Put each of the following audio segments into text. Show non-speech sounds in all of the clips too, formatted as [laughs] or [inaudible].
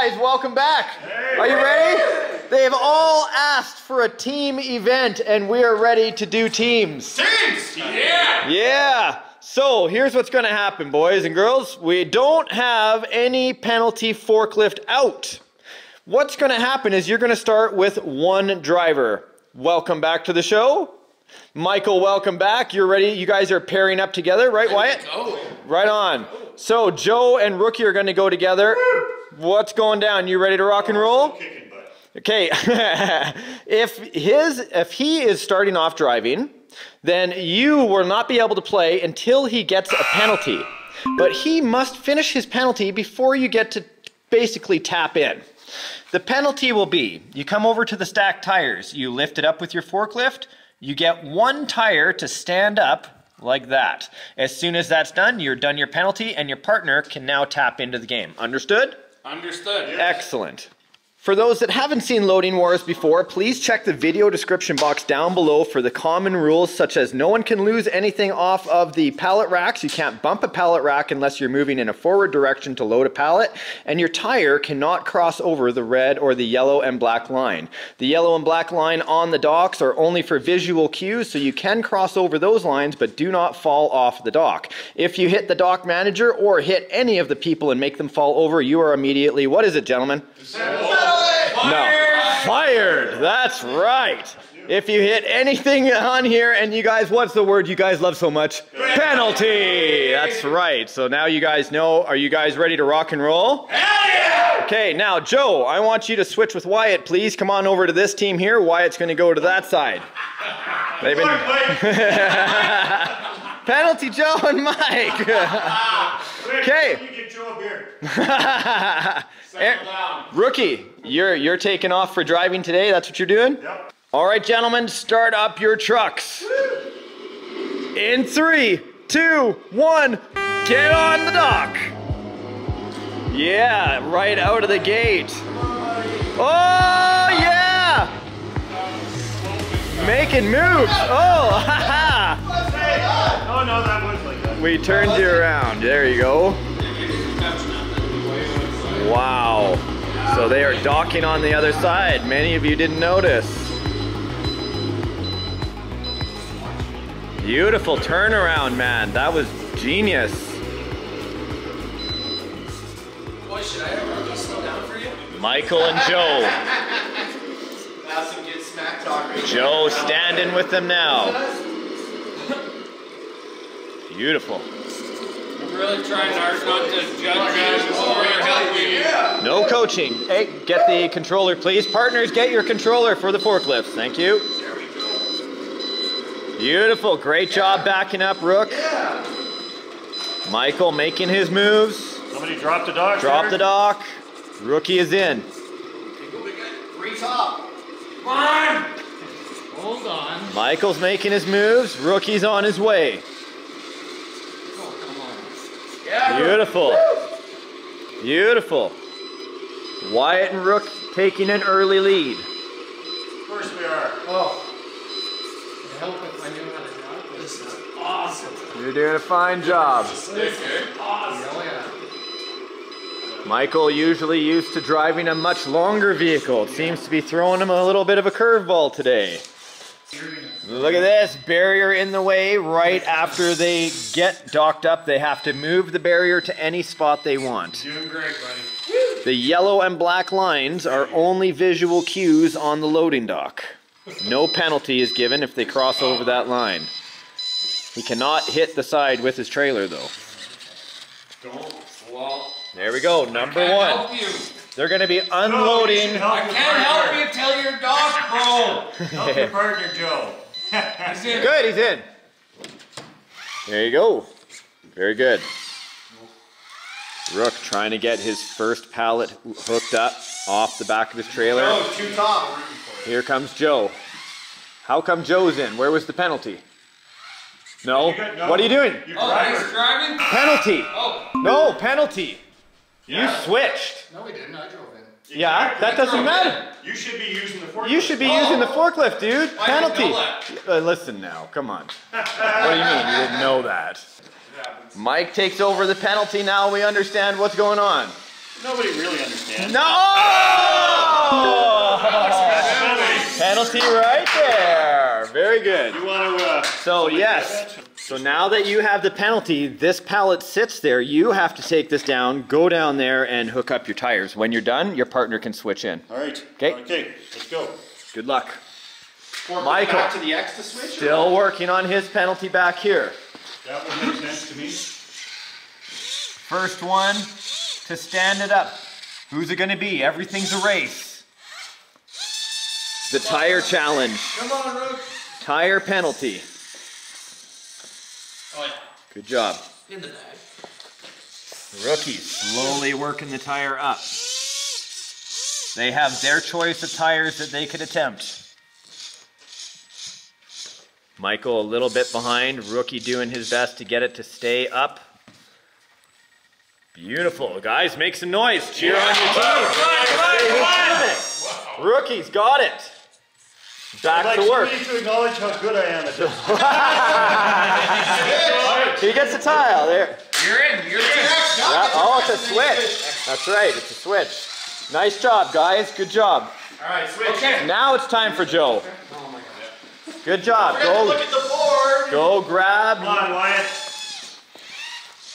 Guys, welcome back. Are you ready? They've all asked for a team event, and we are ready to do teams. Teams! Yeah! Yeah. So here's what's going to happen, boys and girls. We don't have any penalty forklift out. What's going to happen is you're going to start with one driver. Welcome back to the show. Michael, welcome back. You're ready. You guys are pairing up together, right, Wyatt? Go. Right on. So Joe and Rookie are going to go together. What's going down? You ready to rock and roll? Okay. [laughs] if his if he is starting off driving, then you will not be able to play until he gets a penalty. But he must finish his penalty before you get to basically tap in. The penalty will be you come over to the stacked tires, you lift it up with your forklift, you get one tire to stand up like that. As soon as that's done, you're done your penalty and your partner can now tap into the game. Understood? Understood. Excellent. For those that haven't seen Loading Wars before, please check the video description box down below for the common rules such as no one can lose anything off of the pallet racks. You can't bump a pallet rack unless you're moving in a forward direction to load a pallet. And your tire cannot cross over the red or the yellow and black line. The yellow and black line on the docks are only for visual cues, so you can cross over those lines, but do not fall off the dock. If you hit the dock manager or hit any of the people and make them fall over, you are immediately, what is it, gentlemen? No. Fired. That's right. If you hit anything on here and you guys, what's the word you guys love so much? Penalty. That's right. So now you guys know, are you guys ready to rock and roll? Okay, now Joe, I want you to switch with Wyatt, please. Come on over to this team here. Wyatt's going to go to that side. They've been [laughs] penalty Joe and Mike. [laughs] Okay. [laughs] You get Joe a beer. Settle down. Rookie, you're you're taking off for driving today. That's what you're doing. Yep. All right, gentlemen, start up your trucks. In three, two, one, get on the dock. Yeah, right out of the gate. Oh yeah! Making moves. Oh, [laughs] ha ha! Oh no, that was like. We turned you around. There you go. Wow. So they are docking on the other side. Many of you didn't notice. Beautiful turnaround, man. That was genius. Boy, should I ever slow down for you? Michael and Joe. [laughs] Have some good smack talk right Joe standing with them now. [laughs] Beautiful. I'm really trying hard not to judge you or help you. No coaching. Hey, get the controller, please. Partners, get your controller for the forklifts. Thank you. Beautiful. Great job backing up, Rook. Michael making his moves. Somebody drop the dog. Drop the dock. Rookie is in. Three top. Come on! Hold on. Michael's making his moves. Rookie's on his way. Oh, come on. Yeah. Beautiful. Beautiful. Wyatt and Rook taking an early lead. Of course we are. Oh. Can help if I knew how to drive this. Is awesome. You're doing a fine job. This is awesome. Oh, yeah. Michael usually used to driving a much longer vehicle. It seems to be throwing him a little bit of a curveball today. Look at this, barrier in the way right after they get docked up. They have to move the barrier to any spot they want. Doing great, buddy. The yellow and black lines are only visual cues on the loading dock. No penalty is given if they cross over that line. He cannot hit the side with his trailer though. Don't. There we go, number one. They're gonna be unloading. I can't help you Oh, till you're dog. Help your partner, [laughs] Joe. [laughs] He's in. Good, he's in. There you go. Very good. Rook trying to get his first pallet hooked up off the back of his trailer. Oh, two top. Here comes Joe. How come Joe's in? Where was the penalty? No. Got- no. What are you doing? You Oh, driver. he's driving? Penalty. Oh. No, penalty. Yeah. You switched. No, we didn't. I drove Yeah, that doesn't matter. You should be using the forklift. You should be using the forklift, dude. I Penalty. Uh, listen now, come on. what do you mean you didn't know that? Mike takes over the penalty. Now we understand what's going on. Nobody really understands. No! Penalty right there. Very good. You want to, uh, So yes. So now that you have the penalty, this pallet sits there. You have to take this down, go down there, and hook up your tires. When you're done, your partner can switch in. All right. Okay, Okay. let's go. Good luck. Michael. Back to the X to switch? or Still working on his penalty back here. That would make sense to me. First one to stand it up. Who's it gonna be? Everything's a race. The tire challenge. Come on, Rook. Tire penalty. Oh, yeah. Good job. In the bag. Rookies slowly working the tire up. They have their choice of tires that they could attempt. Michael a little bit behind. Rookie doing his best to get it to stay up. Beautiful. Guys, make some noise. Cheer on your team. Rookies got it. Back I'd to like work. somebody to acknowledge how good I am at this. [laughs] He gets a tile there. You're in. You're in. Yeah, oh, it's a switch. That's right, it's a switch. Nice job, guys. Good job. All right, switch. Okay. Now it's time for Joe. Oh good job. Go, Look at the board. go grab, Come on, Wyatt.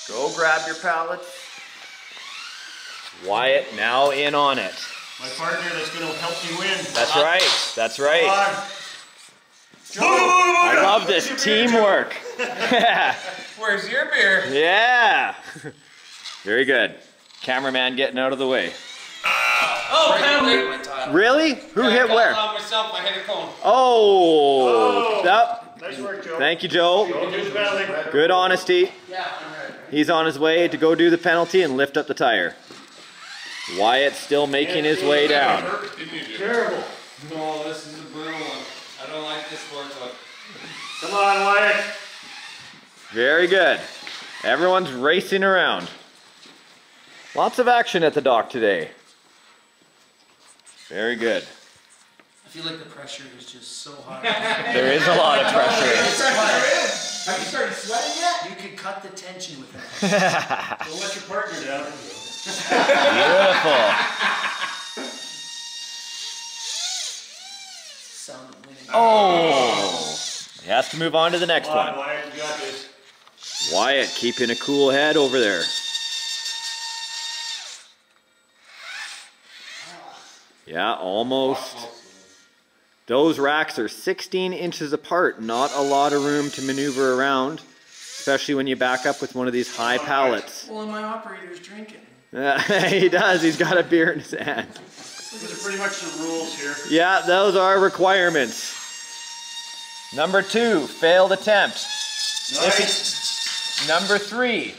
go grab your pallets. Wyatt now in on it. My partner that's going to help you win. That's right. That's Come right. on. I love this teamwork. [laughs] Where's your beer? yeah. [laughs] Very good. Cameraman getting out of the way. Oh, penalty. Really? Who I hit got where? on myself. I hit a cone. Oh. Oh. That, Nice work, Joe. thank you, Joe. Go do the penalty. Good honesty. Yeah, I'm ready. He's on his way to go do the penalty and lift up the tire. Wyatt's still making his way down. Terrible. No, this is a brutal one. I don't like this workload. Come on, Wyatt. Very good. Everyone's racing around. Lots of action at the dock today. Very good. I feel like the pressure is just so high. [laughs] There is a lot of pressure. Have you started sweating yet? you could cut the tension with that. Don't let your partner down. Beautiful. Sound of winning. Oh. He has to move on to the next on, one. Wyatt. You got this. Wyatt keeping a cool head over there. Yeah, almost. Those racks are 16 inches apart, not a lot of room to maneuver around, especially when you back up with one of these high pallets. Well, and my operator's drinking. [laughs] he does, he's got a beer in his hand. These are pretty much the rules here. Yeah, those are requirements. Number two, failed attempt. Nice. Number three.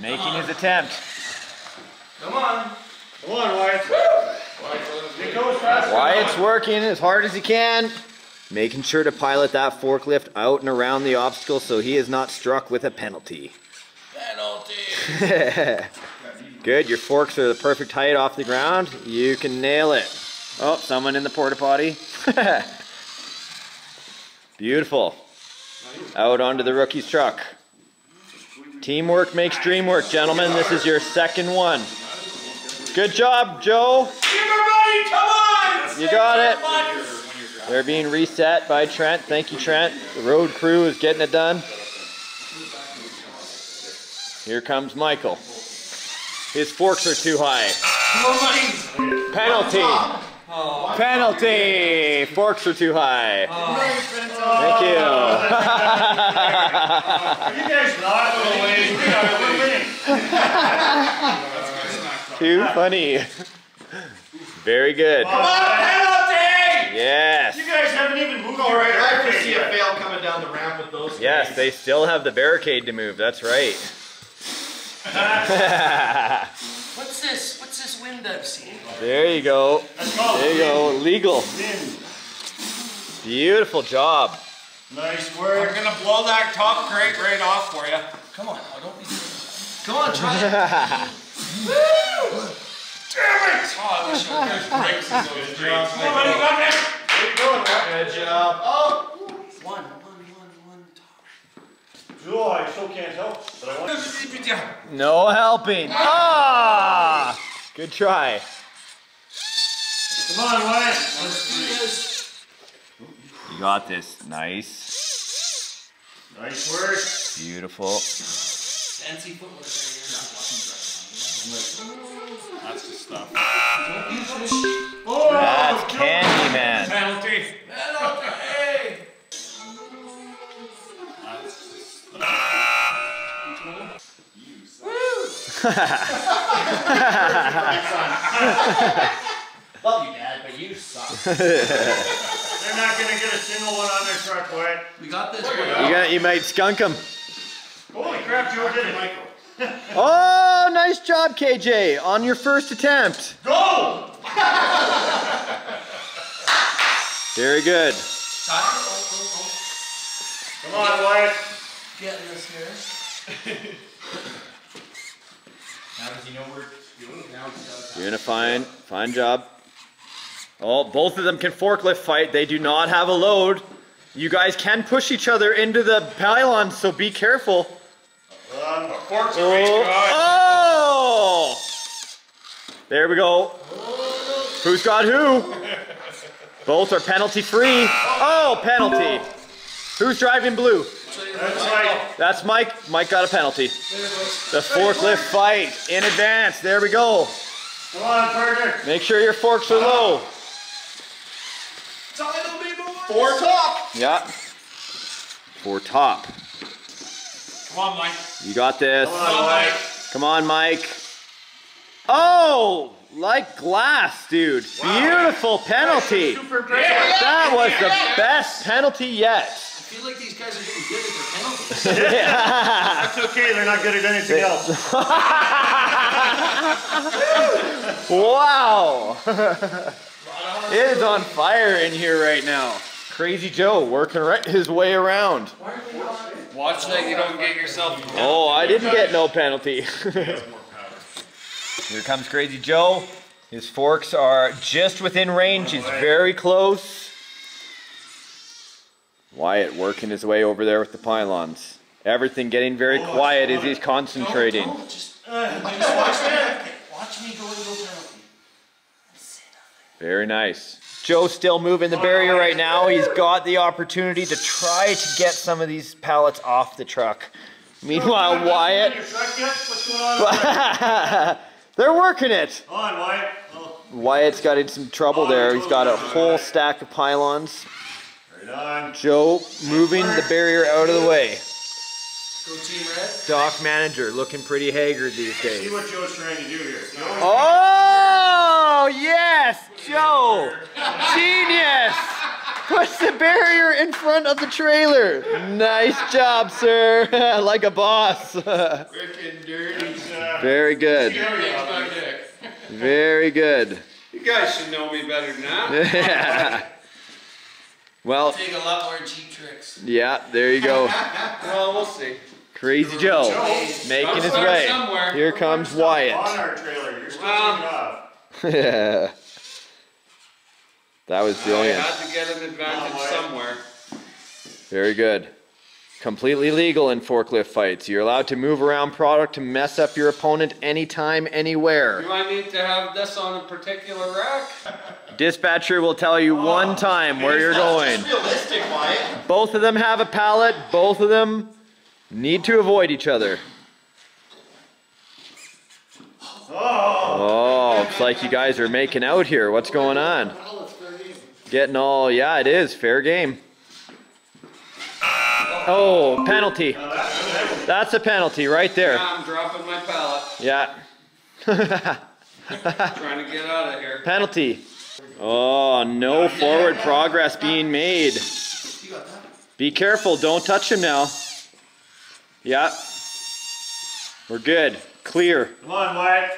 Making his attempt. Come on. Come on, Wyatt. It. Wyatt's working as hard as he can, making sure to pilot that forklift out and around the obstacle so he is not struck with a penalty. Penalty. [laughs] Good, your forks are the perfect height off the ground. You can nail it. Oh, someone in the porta potty. [laughs] Beautiful. Out onto the rookie's truck. Teamwork makes dream work, gentlemen. This is your second one. Good job, Joe. Everybody, come on! You got it. They're being reset by Trent. Thank you, Trent. The road crew is getting it done. Here comes Michael. His forks are too high. Penalty. Penalty. Forks are too high. Thank you. You guys [laughs] not? We're too funny. Very good. Penalty! Yes. You guys haven't even moved all right. I can see a fail coming down the ramp with those. Yes, things. they still have the barricade to move. That's right. [laughs] What's this? What's this wind I've seen? there you go. There you go. Legal. Spin. Beautiful job. Nice I'm work. gonna blow that top crate right off for you. Come on, now, don't be Come on, try it. [laughs] Damn it! Oh, I wish I could breaks in those crates. Come on, you got this. You going, Wyatt? Good job. Oh! One, one, one, one, top. Joy. I still can't help, but I want. No helping. Ah! Good try. Come on, Wyatt. You got this. Nice. Nice work. Beautiful. Fancy footwork That's the stuff. Oh, That's Joe. candy, man. Penalty. there. [laughs] Hey! Love you, Dad, but you suck. [laughs] They're not gonna get a single one on their truck, Wyatt. we got this. You got. You might skunk him. Holy crap, Joe did it. Oh, nice job, KJ, on your first attempt. Go! Very good. Tyler, oh, oh, oh. Come on, Wyatt. Getting this here. [laughs] Now does he know where to go? Now he's got You're doing a fine, fine job. Oh, both of them can forklift fight. They do not have a load. You guys can push each other into the pylon, so be careful. Oh, oh! There we go. Who's got who? Both are penalty free. Oh, penalty. Who's driving blue? That's right. That's Mike. Mike got a penalty. The forklift fight in advance. There we go. Come on, partner. Make sure your forks are low. Tyler, me boy. Four top. Yeah. Four top. Come on, Mike. You got this. Come on, Wyatt. Come on, Mike. Oh, like glass, dude. Beautiful penalty. Super impressive. That was the best penalty yet. I feel like these guys are getting good at their penalties. [laughs] yeah. That's okay, they're not good at anything else. [laughs] Wow. it is on fire in here right now. Crazy Joe working right his way around. Watch that you don't get yourself. Oh, I didn't get no penalty. [laughs] Here comes Crazy Joe. His forks are just within range. He's very close. Wyatt working his way over there with the pylons. Everything getting very oh, quiet as he's concentrating. Don't, just, uh, just watch me. Watch me go into a penalty. Very nice. Joe's still moving the barrier right now. He's got the opportunity to try to get some of these pallets off the truck. Meanwhile, Wyatt, Your truck yet? What's [laughs] going on? they're working it. On, Wyatt. Oh, Wyatt's got in some trouble there. He's got a whole stack of pylons. right. Joe moving the barrier out of the way. Go Team Red. Dock manager looking pretty haggard these days. See what Joe's trying to do here. Joe, Oh, yes, Joe. Genius. Puts the barrier in front of the trailer. Nice job, sir. [laughs] like a boss. Freaking dirty. Very good. scary out my there. dick. Very good. You guys should know me better than that. [laughs] well, Take a lot more cheap tricks. yeah, there you go. [laughs] Well, we'll see. Crazy Joe making his way. somewhere. Here comes Wyatt. On our trailer, you're still Well. taking off. Yeah. That was I brilliant. had to get an advantage Oh, somewhere. Very good. Completely legal in forklift fights. You're allowed to move around product to mess up your opponent anytime, anywhere. Do I need to have this on a particular rack? Dispatcher will tell you oh. one time where you're going. Realistic, Wyatt. Both of them have a pallet. Both of them need to avoid each other. Oh, looks like you guys are making out here. What's going on? Getting all, yeah, it is. Fair game. Oh, penalty. That's a penalty right there. Now I'm dropping my pallet, Yeah. [laughs] trying to get out of here. penalty. Oh, no forward progress being made. You got that? Be careful, don't touch him now. Yeah. We're good. Clear. Come on, Wyatt.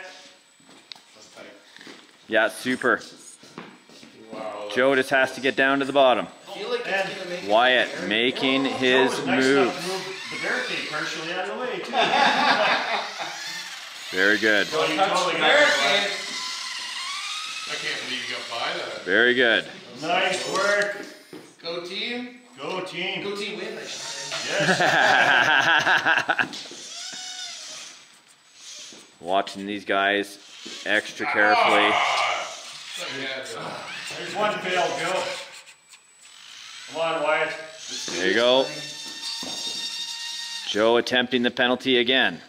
Yeah, super. Joe just has to get down to the bottom. Feel like it's gonna make Wyatt making Joe his was nice move. enough to move the barricade partially out of the way, too. Very good. Joe, totally the got this, barricade. I can't believe you got by that. Very good. Nice work. Go team. Go team. Go team win, I should say. Yes. [laughs] Watching these guys extra carefully. There's one failed, Bill. Come on, Wyatt. There you go. Joe attempting the penalty again.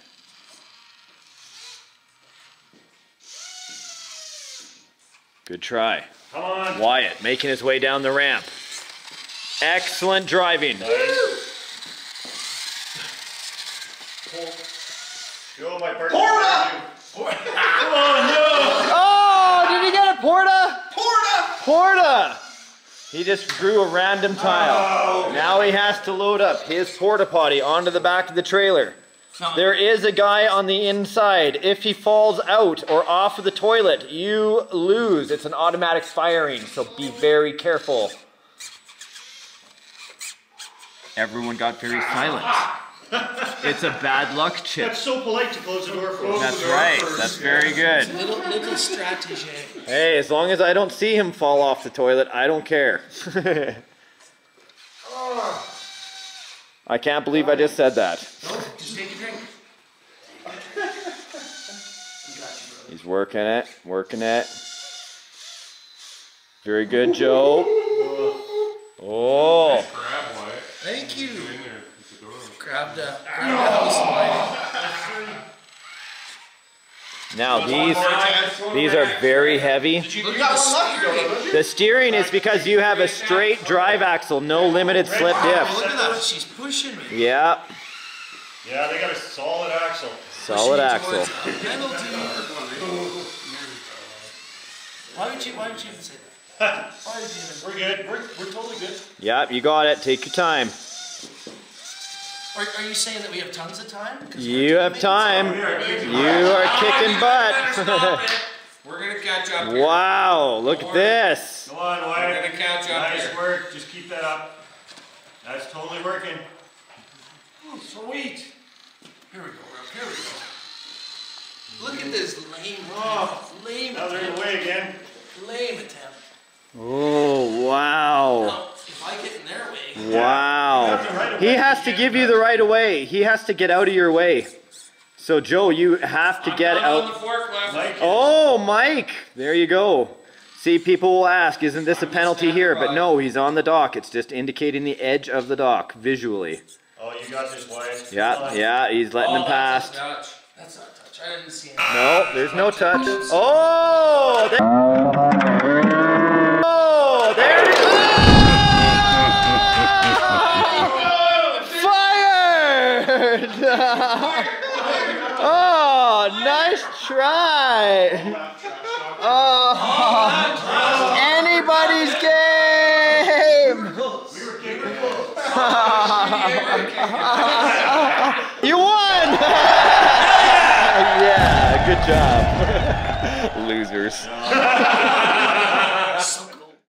Good try. Come on. Wyatt making his way down the ramp. Excellent driving. Joe, my partner. Porta! Oh, did he get it, Porta? Porta! Porta! He just drew a random tile. Oh. Now he has to load up his porta potty onto the back of the trailer. There is a guy on the inside. If he falls out or off of the toilet, you lose. It's an automatic firing, so be very careful. Everyone got very silent. It's a bad luck chip. That's so polite to close the door for That's right. That's very good. Little, little strategy. Hey, as long as I don't see him fall off the toilet, I don't care. [laughs] I can't believe I just said that. No, just take a drink. He's working it, working it. Very good, Joe. Oh, Thank you. Grabbed a, grabbed a house lighting. now these these are very heavy. The steering. Is because you have a straight drive axle, no limited slip diff. look at that. She's pushing me. Yeah, Yeah, they got a solid axle. solid axle. towards a Penalty. Why would you, why would you even say that? [laughs] Why would you even? We're good. We're, we're totally good. Yep, you got it. Take your time. Are, are you saying that we have tons of time? You have making time. Oh, you are kicking Better butt. [laughs] We're gonna catch up here. Wow, look at this. Come on, We're Wyatt. gonna catch up Nice here. work. Just keep that up. That's totally working. Oh, sweet. Here we go, Rob. Here we go. Look at this lame, Oh. lame Now they're in the attempt. way again. Lame attempt. Oh, wow. Now, if I get in their way, Wow. He has to give you the right of way. He has to get out of your way. So, Joe, you have to I'm get not on the out. forklift. Mike. Oh, Mike. There you go. See, people will ask, isn't this a penalty here? But no, he's on the dock. It's just indicating the edge of the dock visually. Oh, you got this, Wyatt. Yeah, yeah, he's letting Oh, him that's pass. a touch. that's not a touch. I didn't see it. No, there's no touch. Oh! There, oh, [laughs] there it is. Fired! [laughs] oh, nice try. Oh, anybody's game. [laughs] You won! [laughs] yeah, good job. Losers.